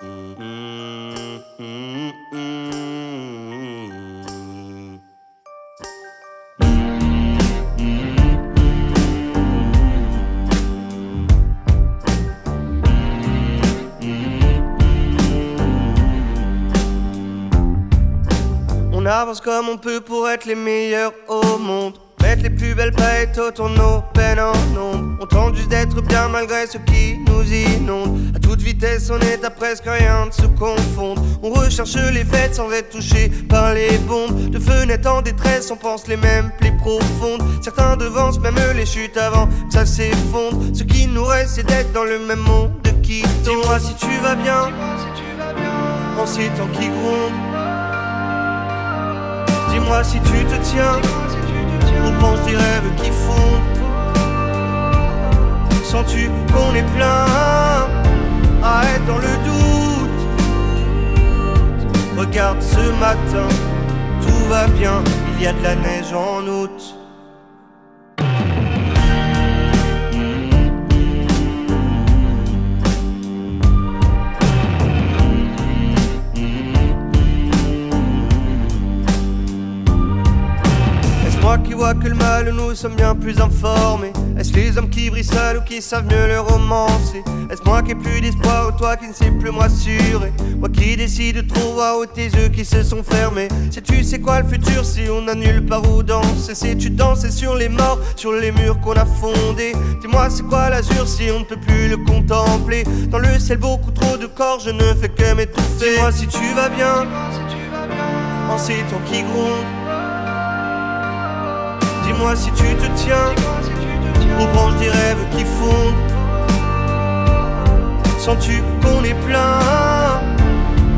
On avance comme on peut pour être les meilleurs au monde. Mettre les plus belles paillettes autour de nos peines en ombre. On tente juste d'être bien malgré ce qui nous inonde. À toute vitesse, on est à presque rien de se confondre. On recherche les fêtes sans être touché par les bombes. De fenêtres en détresse, on pense les mêmes plaies profondes. Certains devancent même les chutes avant que ça s'effondre. Ce qui nous reste, c'est d'être dans le même monde qui Dis-moi si tu vas bien. En ces temps qui grondent. Dis-moi si tu te tiens aux branches des rêves qui fondent. Sens-tu qu'on est plein à être dans le doute? Regarde ce matin, tout va bien, il y a de la neige en août. Moi qui vois que le mal, nous sommes bien plus informés. Est-ce les hommes qui brillent seuls ou qui savent mieux le romancer? Est-ce moi qui ai plus d'espoir ou toi qui ne sais plus m'assurer? Moi qui décide trop voir ou tes yeux qui se sont fermés. Sais-tu c'est quoi le futur si on annule par où danser? Sais-tu danser sur les morts, sur les murs qu'on a fondés? Dis-moi c'est quoi l'azur si on ne peut plus le contempler? Dans le ciel beaucoup trop de corps, je ne fais que m'étouffer. Dis-moi si tu vas bien. En ces temps qui grondent Dis-moi si tu te tiens aux branches des rêves qui fondent. Sens-tu qu'on est plein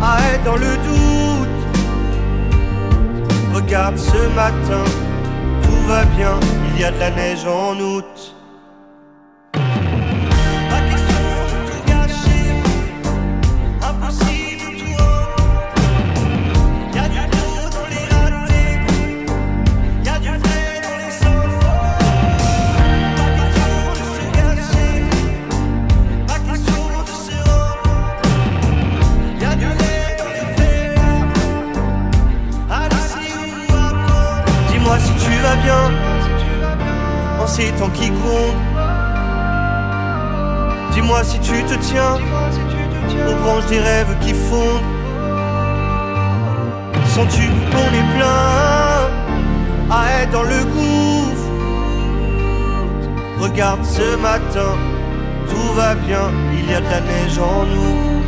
à être dans le doute? Regarde ce matin, tout va bien, il y a de la neige en août. Bien en ces temps qui grondent. Dis-moi si tu te tiens aux branches des rêves qui fondent. Sens-tu qu'on est plein à dans le gouffre? Regarde ce matin, tout va bien, il y a de la neige en nous.